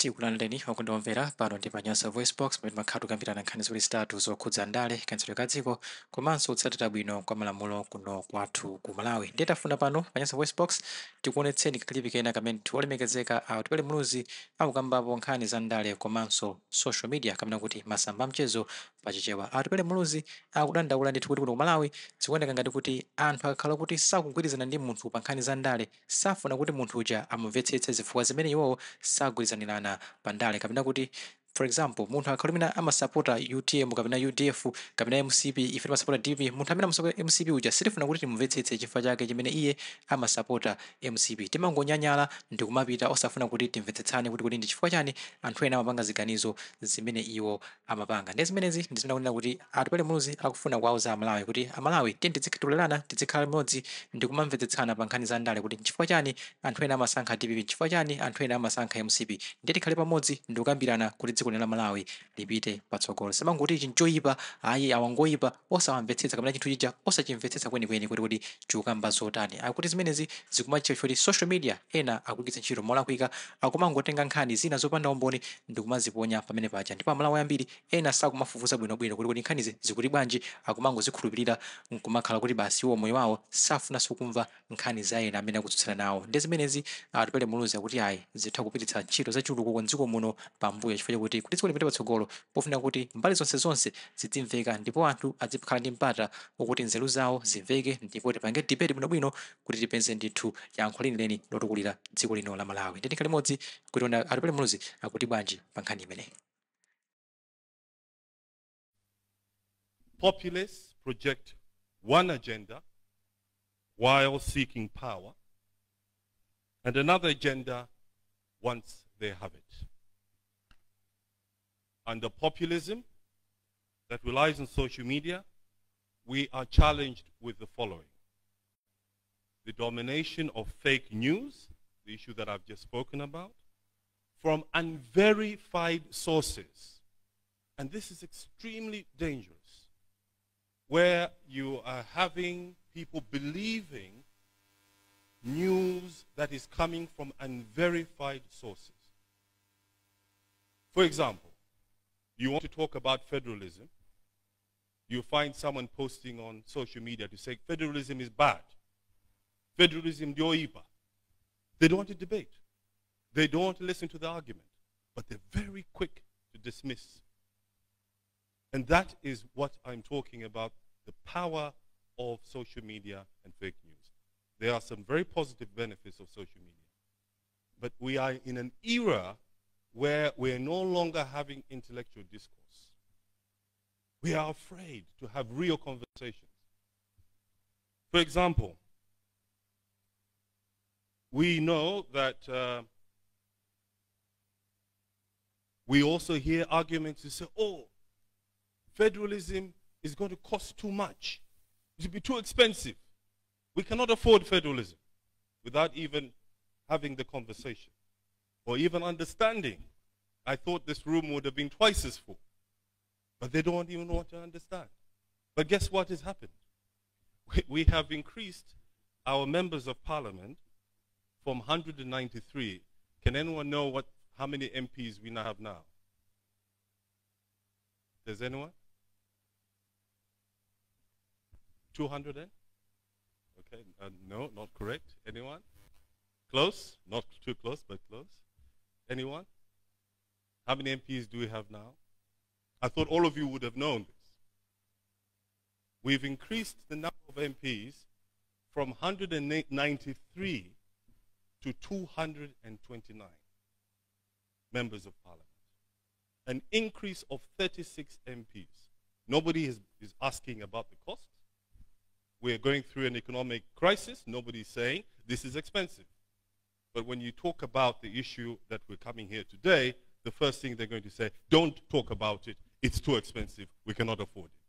tikulandireni okundiomvera pano ndi panyasa voice box pamene makhala tukambirana nkhani zitatu zokhudza ndale kayendetsedwe ka dziko komanso kutsatira bwino kwa malamulo kuno kwathu ku malawi. Ndiye tafuna pano panyasa voice box tikuonetseni kakalipi kena kamene tiwolemekezeka awo tipele muluzi akukambapo nkhani za ndale komanso social media kamene kuti masamba amchezo pachichewa atupere muluzi akudandaula ndithu kuti kuno kumalawi zikuoneka ngati kuti anthu akakhala kuti sakugwirizana ndi munthu pa nkhani za ndale safuna kuti munthu uja amumvetsetse zifukwa zimene iwowo sagwirizanirana pa ndale kapena kuti for example munthu akhali amene amasapota utm kapena udf kapena mcp ife timasapota dp munthu amene amasapota mcp uja sitifuna kuti timumvetsetse chifukwa chake chimene iye amasapota mcp timangonyanyala ndi kumapita osafuna kuti timvetsetsane kuti kuti ndi chifukwa chani anthu ena amapanga ziganizo zimene iwo amapanga. Ndi zimenezi ndi zimene kuti atipele muluzi akufuna kuwauza amalawi kuti amalawi tiye tizikhalirana tizikhala limodzi ndi kumamvetsetsana pa nkhani za ndale kuti nchifukwa chani anthu ena amasankha dpp nchifukwa chani anthu ena amasankha mcp ndiye tikhale pamodzi ndi kuti dziko la malawi lipite patsogolo samanguti ichi nchoyipa ayi awangoyipa osawamvetsetsa kapena chinthu chija osachimvetsetsa kwenikweni kuti kuti chikukamba zotani akuti zimenezi zikumachita choti social media ena akugwiritsa ntchito molakwika akumangotenga nkhani zina zopanda umboni ndikumaziponya pamene paja. Ndipo amalawi ambiri ena sakumafufuza bwinobwino kuti kuti nkhanizi zikuti bwanji akumangozikhulupirira nkumakhala kuti basi iwo moyo wawo safunanso kumva nkhani za ena amene akutsutsana nawo. Ndi zimenezi atupele muluzi akuti ayi zitha kupititsa ntchito zachitukuko mdziko muno pambuyo chifukwa kuti dziko lipite patsogolo pofuna kuti mbali zonse zonse zidzimveka ndipo anthu azikhala ndi mpata wokuti nzeru zawo zimveke ndipo tipange debate bwinobwino kuti tipeze ndithu yankho lenileni lotukulira dziko lino la malawi ndi tikhale limodzi kuti ona atipele muluzi akuti bwanji pa nkhani imeneyi project one agenda while seeking power, and another agenda once they have it. Under populism that relies on social media, we are challenged with the following the domination of fake news, the issue that I've just spoken about, from unverified sources. And this is extremely dangerous where you are having people believing news that is coming from unverified sources. For example, you want to talk about federalism, you find someone posting on social media to say federalism is bad. Federalism dioiba. They don't want to debate. They don't want to listen to the argument. But they're very quick to dismiss and that is what I'm talking about the power of social media and fake news. There are some very positive benefits of social media. But we are in an era where we're no longer having intellectual discourse. We are afraid to have real conversations. For example, we know that uh, we also hear arguments to say, oh, federalism is going to cost too much. It will be too expensive. We cannot afford federalism without even having the conversation or even understanding. I thought this room would have been twice as full. But they don't even want to understand. But guess what has happened? We, have increased our members of parliament from 193. Can anyone know what, how many MPs we now have now? Does anyone? 200 and? Okay, uh, no, not correct. Anyone? Close? Not too close, but close. Anyone? How many MPs do we have now? I thought all of you would have known this. We've increased the number of MPs from 193 to 229 members of parliament. An increase of 36 MPs. Nobody is, is asking about the cost. We're going through an economic crisis. Nobody's saying this is expensive. But when you talk about the issue that we're coming here today, the first thing they're going to say, don't talk about it. It's too expensive. We cannot afford it.